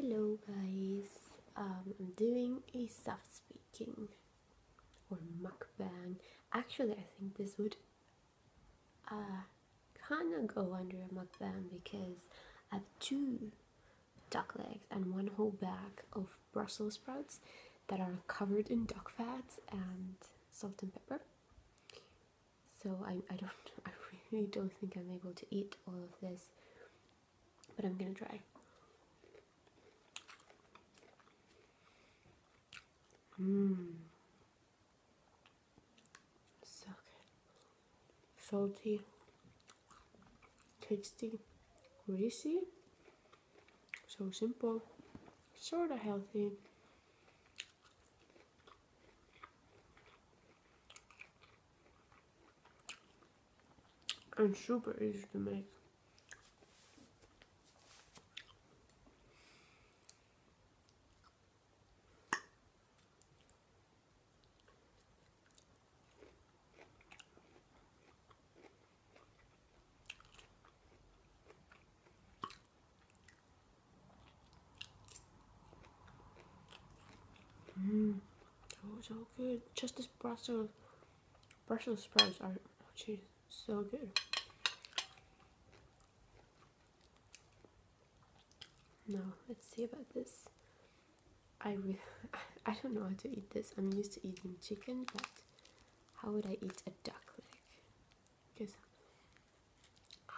Hello guys, um, I'm doing a soft speaking or mukbang. Actually, I think this would uh, kind of go under a mukbang because I have two duck legs and one whole bag of Brussels sprouts that are covered in duck fat and salt and pepper. So I, I don't I really don't think I'm able to eat all of this, but I'm gonna try. Mmm. So good. Salty, tasty, greasy, so simple, sort of healthy. And super easy to make. Mmm, so good. Just as Brussels Brussels sprouts are, oh so good. Now let's see about this. I re I don't know how to eat this. I'm used to eating chicken, but how would I eat a duck leg? Because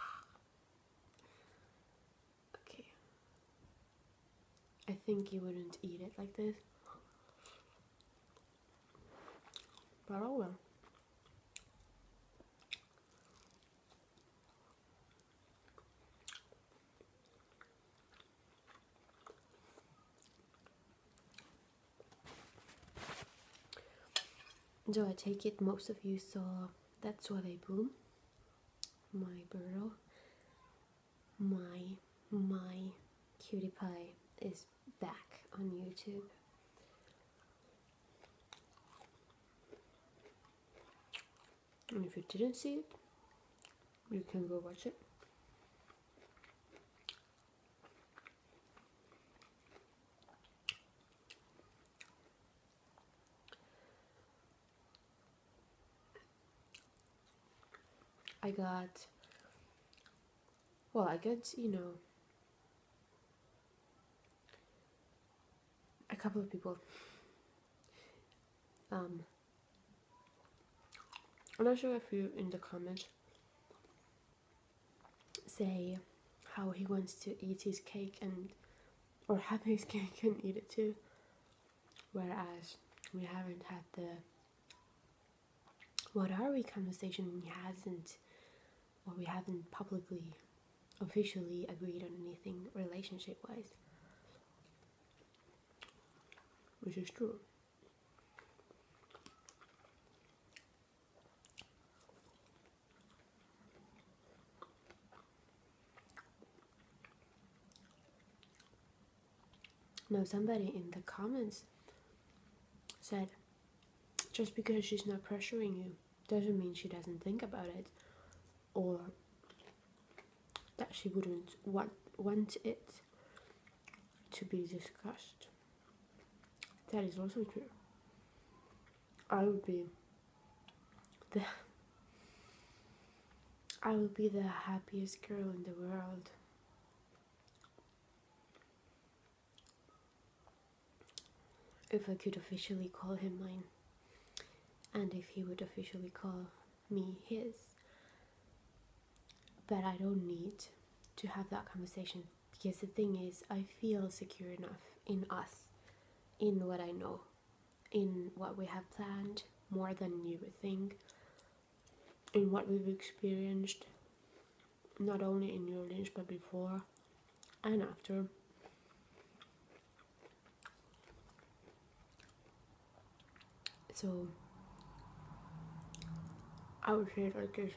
okay, I think you wouldn't eat it like this. Well. So I take it most of you saw That's What I Boom, my burrow. My, my cutie pie is back on YouTube. And if you didn't see it, you can go watch it. I got, well, I got, you know, a couple of people. Um, I'm not sure if you in the comments say how he wants to eat his cake and or have his cake and eat it too. Whereas we haven't had the what are we conversation he hasn't or we haven't publicly officially agreed on anything relationship wise. Which is true. Now, somebody in the comments said, just because she's not pressuring you doesn't mean she doesn't think about it or that she wouldn't want, want it to be discussed. That is also true. I would be the I would be the happiest girl in the world if I could officially call him mine and if he would officially call me his. But I don't need to have that conversation because the thing is, I feel secure enough in us, in what I know, in what we have planned more than you would think, in what we've experienced, not only in New Orleans but before and after. So I would say like this.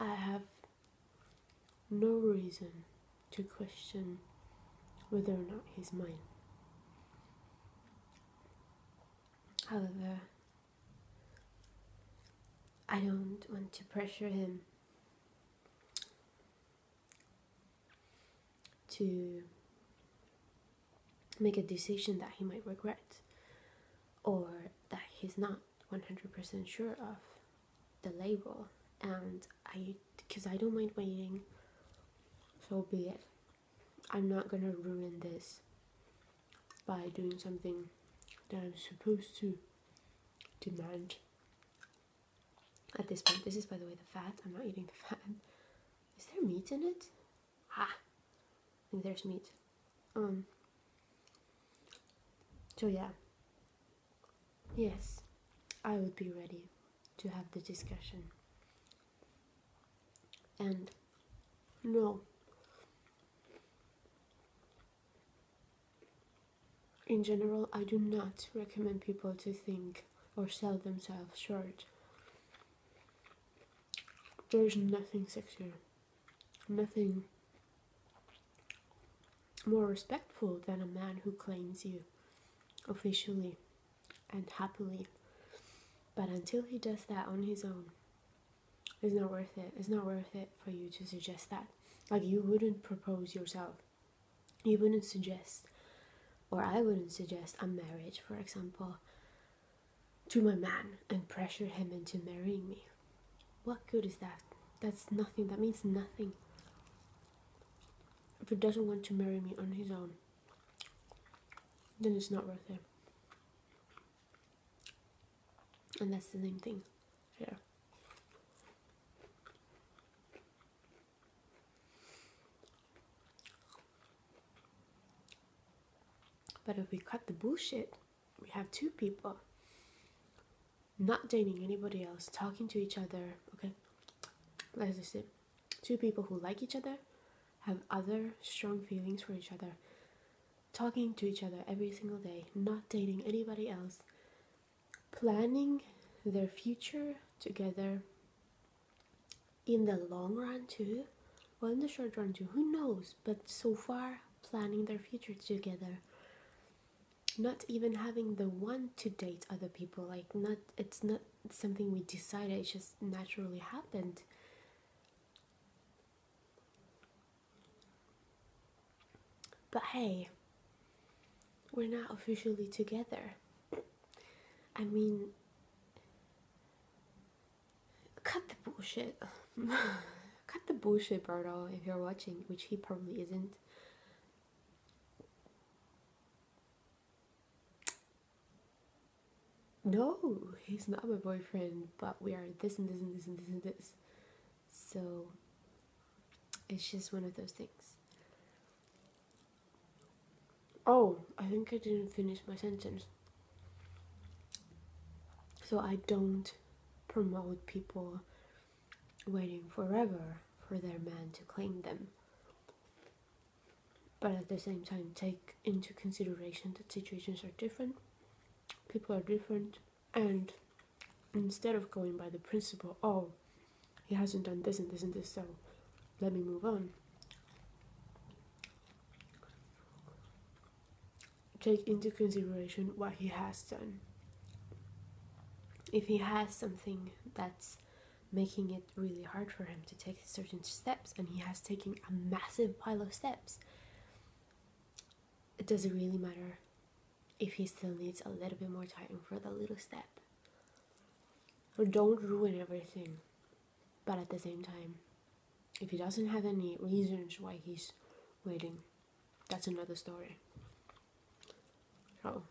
I have no reason to question whether or not he's mine. However, I don't want to pressure him to make a decision that he might regret or that he's not 100% sure of the label and I because I don't mind waiting so be it I'm not gonna ruin this by doing something that I'm supposed to demand at this point. This is, by the way, the fat. I'm not eating the fat. Is there meat in it? Ah, I think there's meat. Um. So yeah. Yes, I would be ready to have the discussion. And no. In general, I do not recommend people to think or sell themselves short. There's nothing sexier, nothing more respectful than a man who claims you officially and happily. But until he does that on his own, it's not worth it. It's not worth it for you to suggest that. Like, you wouldn't propose yourself. You wouldn't suggest, or I wouldn't suggest a marriage, for example, to my man and pressure him into marrying me. What good is that? That's nothing. That means nothing. If he doesn't want to marry me on his own, then it's not worth it. And that's the same thing here. But if we cut the bullshit, we have two people not dating anybody else, talking to each other. Okay, as I said, two people who like each other, have other strong feelings for each other, talking to each other every single day, not dating anybody else, planning their future together in the long run too. Well, in the short run too, who knows? But so far, planning their future together not even having the want to date other people like not it's not something we decided it just naturally happened but hey we're not officially together i mean cut the bullshit cut the bullshit Berto if you're watching which he probably isn't no, he's not my boyfriend, but we are this and this and this and this and this. So it's just one of those things. Oh, I think I didn't finish my sentence. So I don't promote people waiting forever for their man to claim them. But at the same time, take into consideration that situations are different people are different and instead of going by the principle oh he hasn't done this and this and this so let me move on take into consideration what he has done if he has something that's making it really hard for him to take certain steps and he has taken a massive pile of steps it doesn't really matter if he still needs a little bit more time for the little step. Or don't ruin everything. But at the same time, if he doesn't have any reasons why he's waiting, that's another story. So,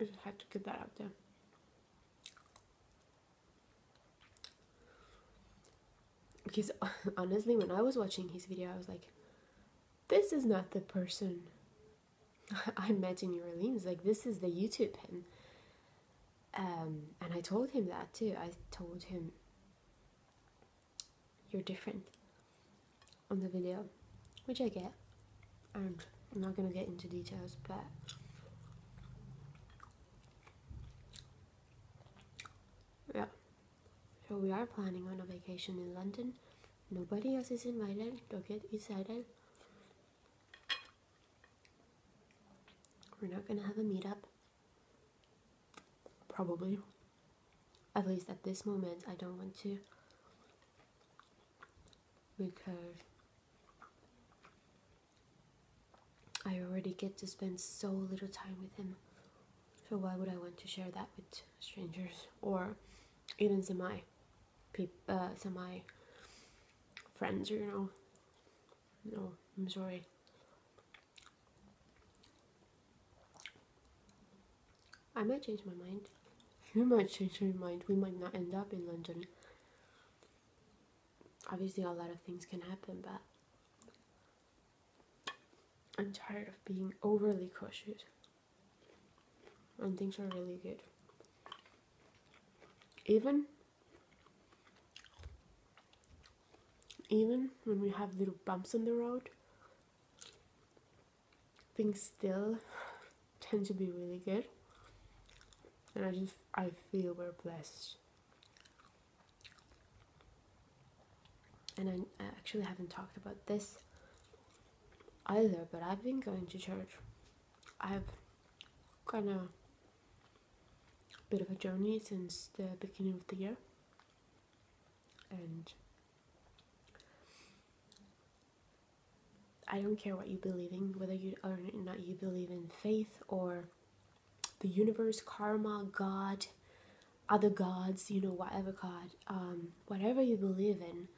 I just had to get that out there. Because honestly, when I was watching his video, I was like, this is not the person I met in New Orleans. Like this is the YouTube him. Um, and I told him that too. I told him you're different on the video, which I get. And I'm not gonna get into details, but yeah. So we are planning on a vacation in London. Nobody else is invited. Don't get excited. We're not gonna have a meetup. Probably. At least at this moment, I don't want to. Because I already get to spend so little time with him. So why would I want to share that with strangers or even semi peop- uh, semi friends, you know? No, I'm sorry. I might change my mind. You might change your mind. We might not end up in London. Obviously, a lot of things can happen, but I'm tired of being overly cautious. And things are really good. Even even when we have little bumps on the road, things still tend to be really good. And I just I feel we're blessed. And I, I actually haven't talked about this either, but I've been going to church. I've kind of bit of a journey since the beginning of the year, and I don't care what you believe in, whether you or not you believe in faith or the universe, karma, God, other gods, you know, whatever God, um, whatever you believe in,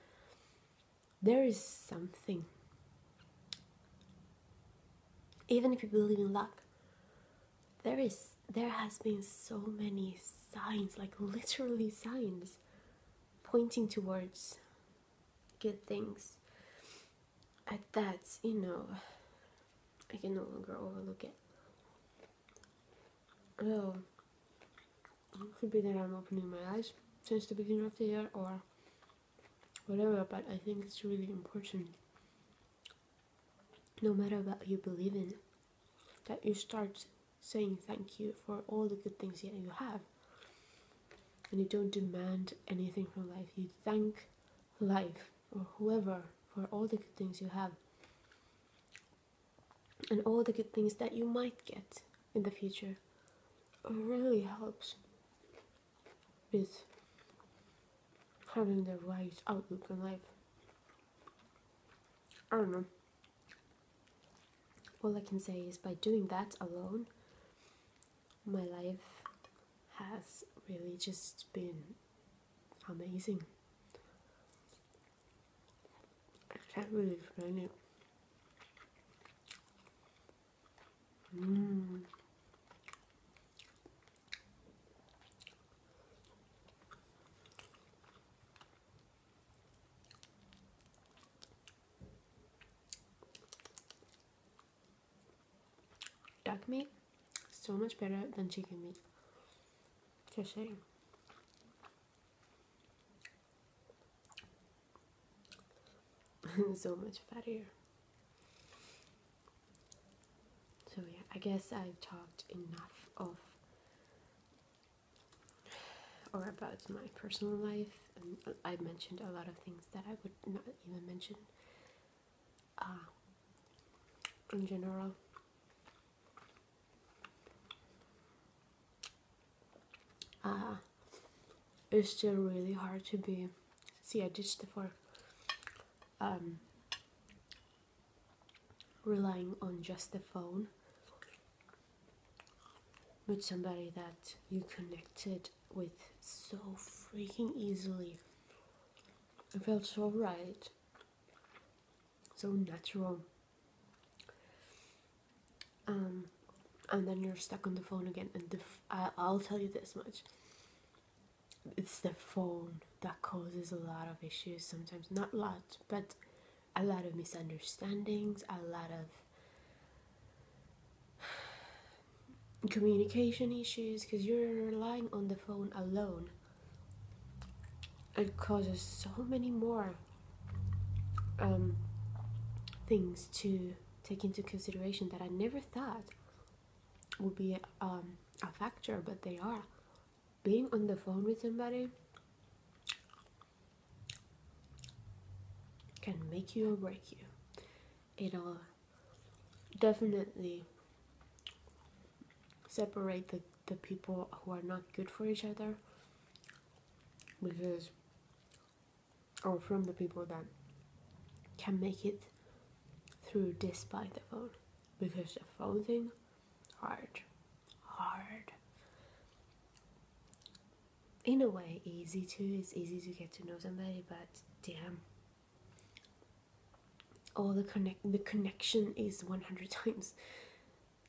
there is something. Even if you believe in luck, there is there has been so many signs, like literally signs, pointing towards good things. At that, you know, I can no longer overlook it. Oh, it could be that I'm opening my eyes since the beginning of the year or whatever, but I think it's really important, no matter what you believe in, that you start saying thank you for all the good things that you have. And you don't demand anything from life. You thank life or whoever for all the good things you have and all the good things that you might get in the future. Really helps with having the right outlook in life. I don't know. All I can say is by doing that alone, my life has really just been amazing. I can't really explain it. Mm. Duck meat, so much better than chicken meat. Just saying. so much fattier. So yeah, I guess I've talked enough of or about my personal life, and I've mentioned a lot of things that I would not even mention uh, in general. Uh, it's still really hard to be. See, I ditched the fork. Um, relying on just the phone with somebody that you connected with so freaking easily. It felt so right, so natural. Um, and then you're stuck on the phone again. And the f- I, I'll tell you this much: it's the phone that causes a lot of issues. Sometimes, not a lot, but a lot of misunderstandings, a lot of communication issues because you're relying on the phone alone. It causes so many more um, things to take into consideration that I never thought would be um, a factor, but they are. Being on the phone with somebody can make you or break you. It'll definitely separate the, the people who are not good for each other because or from the people that can make it through despite the phone because the phone thing, hard, hard. In a way, easy too. It's easy to get to know somebody, but damn, all the connect the connection is 100 times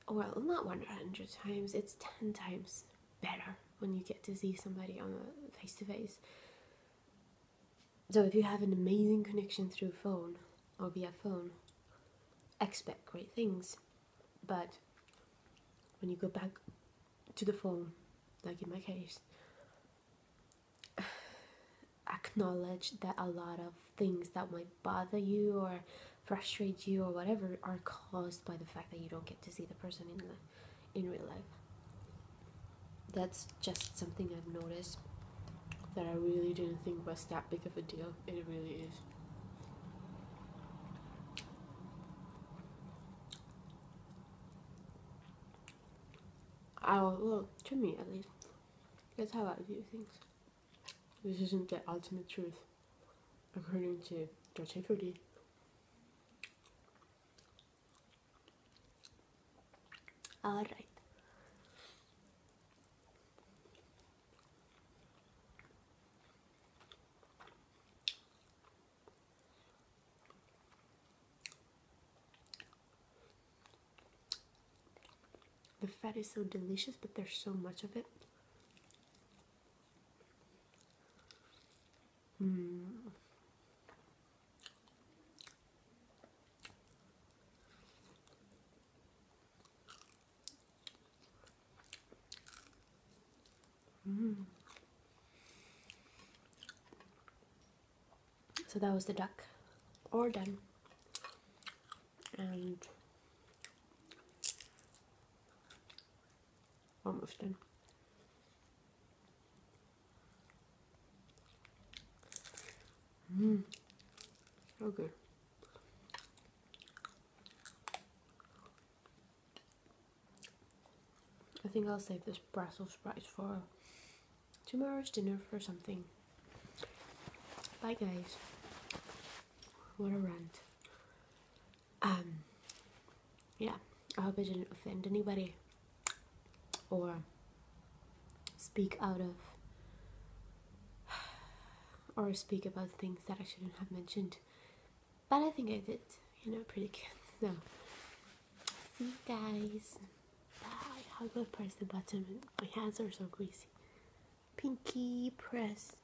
well not 100 times it's 10 times better when you get to see somebody on a face to face so if you have an amazing connection through phone or via phone expect great things but when you go back to the phone like in my case acknowledge that a lot of things that might bother you or frustrate you or whatever are caused by the fact that you don't get to see the person in the in real life. That's just something I've noticed that I really didn't think was that big of a deal. It really is. I well, to me at least, that's how I view things. This isn't the ultimate truth, according to Dr. Cody. All right. The fat is so delicious, but there's so much of it. Mm. So that was the duck, all done, and almost done. Mmm, so good. I think I'll save this Brussels sprouts for tomorrow's dinner for something. Bye guys. What a rant. Um yeah, I hope I didn't offend anybody or speak out of or speak about things that I shouldn't have mentioned. But I think I did, you know, pretty good. So see you guys. Bye. How I press the button? My hands are so greasy. Pinky press.